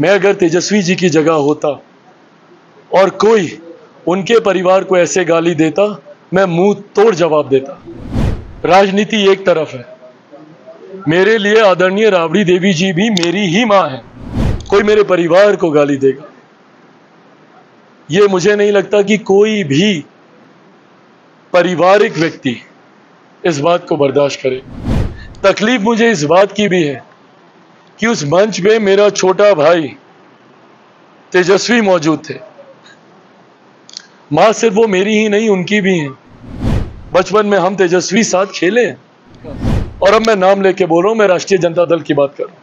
मैं अगर तेजस्वी जी की जगह होता और कोई उनके परिवार को ऐसे गाली देता, मैं मुँह तोड़ जवाब देता। राजनीति एक तरफ़ है। मेरे लिए आदरणीय राबड़ी देवी जी भी मेरी ही माँ है। कोई मेरे परिवार को गाली देगा। ये मुझे नहीं लगता कि कोई भी पारिवारिक व्यक्ति इस बात को बर्दाश्त करे। तकलीफ़ मुझे इस बात की भी है कि उस मंच पे मेरा छोटा भाई तेजस्वी मौजूद थे? माँ सिर्फ़ वो मेरी ही नहीं, उनकी भी हैं। बचपन में हम तेजस्वी साथ खेले। और अब मैं नाम लेके बोल रहा हूँ, मैं राष्ट्रीय जनता दल की बात कर रहा हूँ।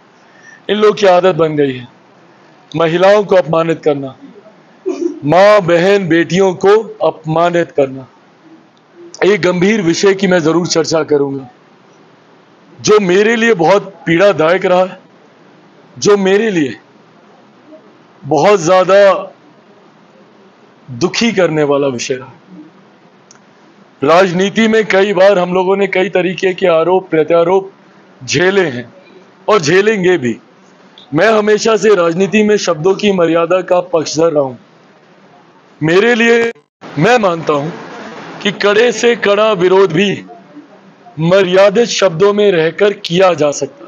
इन लोग की आदत बन गई है, महिलाओं को अपमानित करना, माँ, बहन, बेटियों को अपमानित करना। एक गंभीर विषय की मैं ज़रूर चर्चा करूँगा, जो मेरे लिए बहुत पीड़ादायक रहा। है जो मेरे लिए बहुत ज़्यादा दुखी करने वाला विषय रहा। राजनीति में कई बार हम लोगों ने कई तरीके के आरोप, प्रत्यारोप झेले हैं और झेलेंगे भी। मैं हमेशा से राजनीति में शब्दों की मर्यादा का पक्षधर रहा हूँ। मेरे लिए मैं मानता हूँ कि कड़े से कड़ा विरोध भी मर्यादित शब्दों में रहकर किया जा सकता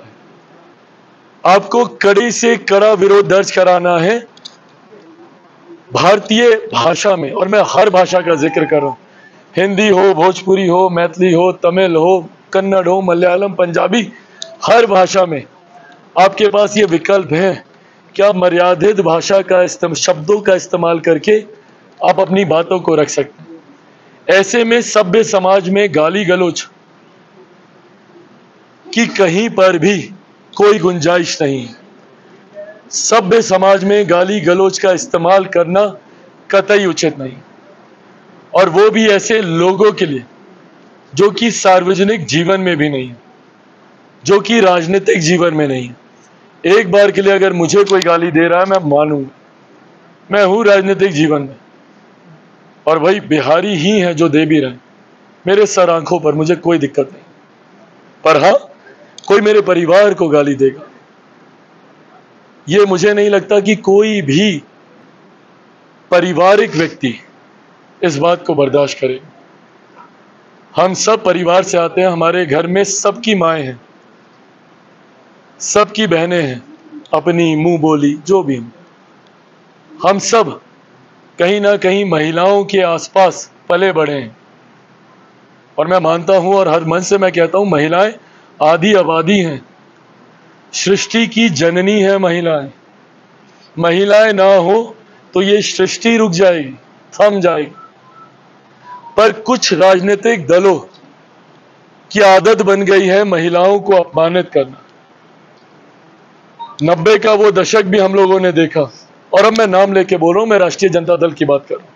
आपको कड़ी से कड़ा विरोध दर्ज कराना है भारतीय भाषा में, और मैं हर भाषा का ज़िक्र कर रहा हूँ। हिंदी हो, भोजपुरी हो, मैथिली हो, तमिल हो, कन्नड़ हो, मलयालम, पंजाबी, हर भाषा में आपके पास ये विकल्प है कि आप मर्यादित भाषा का शब्दों का इस्तेमाल करके आप अपनी बातों को रख सकते ऐसे में सभ्य समाज में गाली गलोच की कहीं पर भी कोई गुंजाइश नहीं। सभ्य समाज में गाली गलोच का इस्तेमाल करना कतई उचित नहीं। और वो भी ऐसे लोगों के लिए, जो कि सार्वजनिक जीवन में भी नहीं, जो कि राजनीतिक जीवन में नहीं। एक बार के लिए अगर मुझे कोई गाली दे रहा है, मैं मानूँगा मैं हूँ राजनीतिक जीवन में। और भाई बिहारी ही है जो दे भी रहे मेरे सर आँखों पर मुझे कोई दिक्कत नहीं। पर हाँ कोई मेरे परिवार को गाली देगा। ये मुझे नहीं लगता कि कोई भी पारिवारिक व्यक्ति इस बात को बर्दाश्त करे। हम सब परिवार से आते हैं, हमारे घर में सबकी माएँ हैं, सबकी बहनें हैं, अपनी, मुँह बोली, जो भी हम हम सब कहीं ना कहीं महिलाओं के आसपास पले बढ़े हैं। और मैं मानता हूँ और हर मन से मैं कहता हूँ, महिलाएँ आधी आबादी हैं। सृष्टि की जननी है महिलाएँ। महिलाएँ ना हो तो ये सृष्टि रुक जाएगी, थम जाएगी। पर कुछ राजनीतिक दलों की आदत बन गई है महिलाओं को अपमानित करना। नब्बे का वो दशक भी हम लोगों ने देखा। और अब मैं नाम लेके बोल रहा हूँ, मैं राष्ट्रीय जनता दल की बात कर रहा हूँ।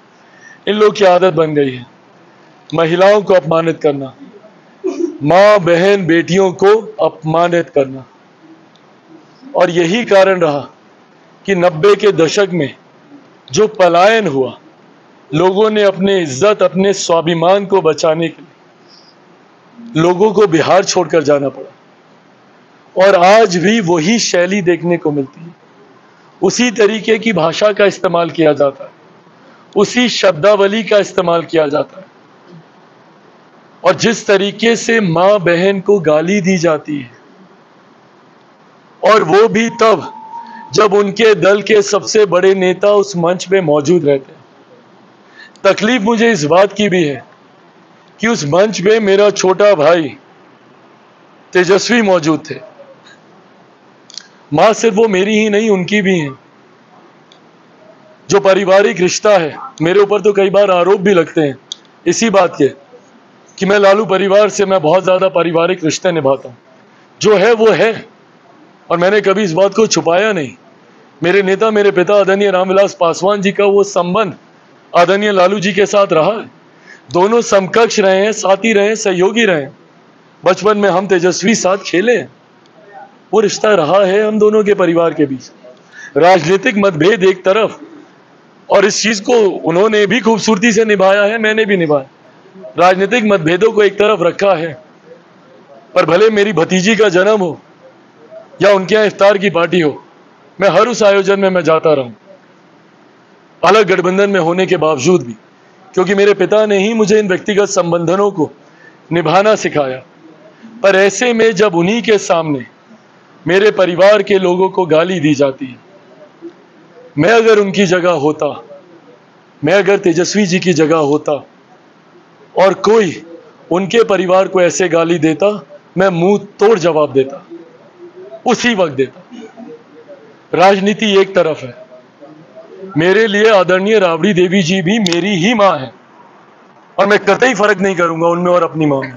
इन लोग की आदत बन गई है। महिलाओं को अपमानित करना। माँ बहन बेटियों को अपमानित करना। और यही कारण रहा कि नब्बे के दशक में जो पलायन हुआ, लोगों ने अपने इज़्ज़त, अपने स्वाभिमान को बचाने के लिए लोगों को बिहार छोड़कर जाना पड़ा। और आज भी वही शैली देखने को मिलती है। उसी तरीके की भाषा का इस्तेमाल किया जाता है। उसी शब्दावली का इस्तेमाल किया जाता है। और जिस तरीके से माँ बहन को गाली दी जाती है, और वो भी तब जब उनके दल के सबसे बड़े नेता उस मंच पे मौजूद रहते हैं। तकलीफ़ मुझे इस बात की भी है कि उस मंच पे मेरा छोटा भाई तेजस्वी मौजूद थे। माँ सिर्फ़ वो मेरी ही नहीं, उनकी भी हैं। जो पारिवारिक रिश्ता है, मेरे ऊपर तो कई बार आरोप भी लगते हैं। इसी बात के कि मैं लालू परिवार से मैं बहुत ज़्यादा पारिवारिक रिश्ते निभाता हूँ। जो है, वो है। और मैंने कभी इस बात को छुपाया नहीं। मेरे नेता, मेरे पिता आदरणीय रामविलास पासवान जी का वो संबंध आदरणीय लालू जी के साथ रहा। है दोनों समकक्ष रहे हैं, साथी रहे सहयोगी रहे बचपन में हम तेजस्वी साथ खेले हैं। वो रिश्ता रहा है हम दोनों के परिवार के बीच। राजनीतिक मतभेद एक तरफ़, और इस चीज़ को उन्होंने भी खूबसूरती से निभाया है, मैंने भी निभाया। राजनीतिक मतभेदों को एक तरफ़ रखा है, पर भले मेरी भतीजी का जन्म हो या उनके यहाँ इफ्तार की पार्टी हो, मैं हर उस आयोजन में मैं जाता रहूँ। अलग गठबंधन में होने के बावजूद भी, क्योंकि मेरे पिता ने ही मुझे इन व्यक्तिगत संबंधनों को निभाना सिखाया। पर ऐसे में जब उन्हीं के सामने मेरे परिवार के लोगों को गाली दी जाती है, मैं अगर उनकी जगह होता, मैं अगर तेजस्वी जी की जगह होता और कोई उनके परिवार को ऐसे गाली देता, मैं मुँह तोड़ जवाब देता, उसी वक्त देता। राजनीति एक तरफ़ है। मेरे लिए आदरणीय राबड़ी देवी जी भी मेरी ही माँ है। और मैं कतई फ़र्क नहीं करूँगा, उनमें और अपनी माँ में।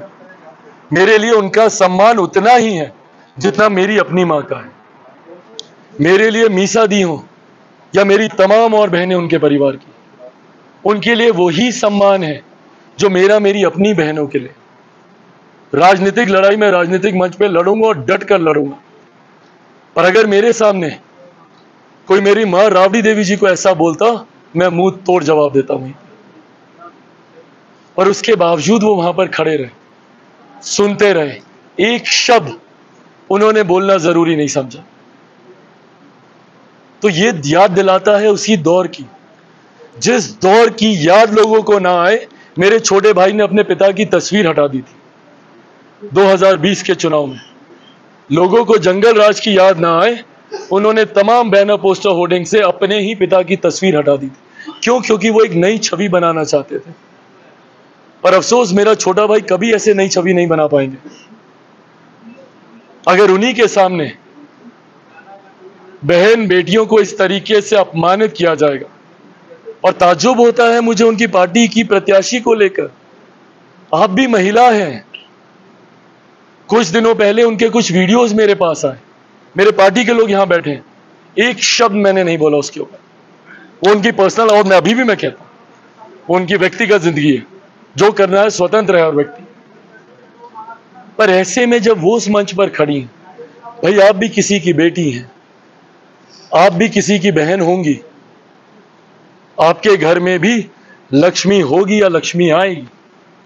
मेरे लिए उनका सम्मान उतना ही है, जितना मेरी अपनी माँ का है। मेरे लिए मीसा दी हो, या मेरी तमाम और बहनें उनके परिवार की। उनके लिए वही सम्मान है जो मेरा मेरी अपनी बहनों के लिए। राजनीतिक लड़ाई में राजनीतिक मंच पे लड़ूँगा और डट कर लड़ूँगा। पर अगर मेरे सामने कोई मेरी माँ राबड़ी देवी जी को ऐसा बोलता, मैं मुँह तोड़ जवाब देता हूँ। और उसके बावजूद वो वहाँ पर खड़े रहे, सुनते रहे। एक शब्द उन्होंने बोलना ज़रूरी नहीं समझा। तो ये याद दिलाता है उसी दौर की। जिस दौर की याद लोगों को ना आए मेरे छोटे भाई ने अपने पिता की तस्वीर हटा दी थी। 2020 के चुनाव में। लोगों को जंगल राज की याद ना आए, उन्होंने तमाम बैनर पोस्टर होर्डिंग से अपने ही पिता की तस्वीर हटा दी थी। क्यों? क्योंकि वो एक नई छवि बनाना चाहते थे। पर अफसोस, मेरा छोटा भाई कभी ऐसे नई छवि नहीं बना पाएँगे। अगर उन्हीं के सामने बहन बेटियों को इस तरीके से अपमानित किया जाएगा और ताजुब होता है मुझे उनकी पार्टी की प्रत्याशी को लेकर। आप भी महिला हैं। कुछ दिनों पहले उनके कुछ वीडियोस मेरे पास आए। मेरे पार्टी के लोग यहाँ बैठे हैं। एक शब्द मैंने नहीं बोला उसके ऊपर। वो उनकी पर्सनल और मैं अभी भी मैं कहता हूँ, वो उनकी व्यक्तिगत ज़िंदगी है। जो करना है स्वतंत्र है और व्यक्ति। पर ऐसे में जब वो उस मंच पर खड़ी भाई आप भी किसी की बेटी हैं। आप भी किसी की बहन होंगी। आपके घर में भी लक्ष्मी होगी या लक्ष्मी आएगी,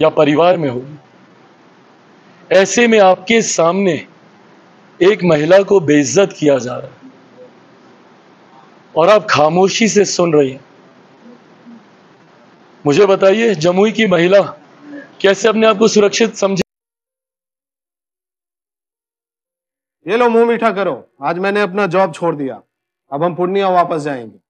या परिवार में होगी। ऐसे में आपके सामने एक महिला को बेइज्जत किया जा रहा है। और आप खामोशी से सुन रही हैं। मुझे बताइए, जमुई की महिला कैसे अपने आप को सुरक्षित समझे? ये लो मुँह मीठा करो। आज मैंने अपना जॉब छोड़ दिया। अब हम पूर्णिया वापस जाएँगे।